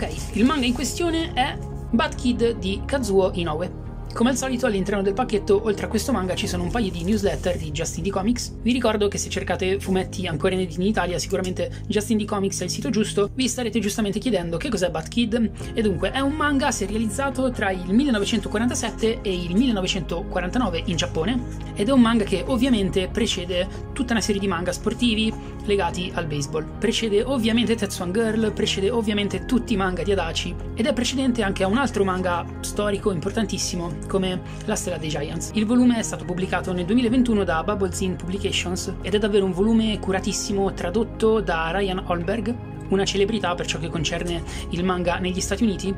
Ok, il manga in questione è Bad Kid di Kazuo Inoue. Come al solito all'interno del pacchetto, oltre a questo manga, ci sono un paio di newsletter di Justin D Comics. Vi ricordo che se cercate fumetti ancora inediti in Italia, sicuramente Justin D Comics è il sito giusto. Vi starete giustamente chiedendo che cos'è Bat Kid. E dunque è un manga serializzato tra il 1947 e il 1949 in Giappone. Ed è un manga che ovviamente precede tutta una serie di manga sportivi legati al baseball. Precede ovviamente Tetsuan Girl, precede ovviamente tutti i manga di Adachi ed è precedente anche a un altro manga storico importantissimo come La Stella dei Giants. Il volume è stato pubblicato nel 2021 da Bubble Zine Publications ed è davvero un volume curatissimo tradotto da Ryan Holberg, una celebrità per ciò che concerne il manga negli Stati Uniti.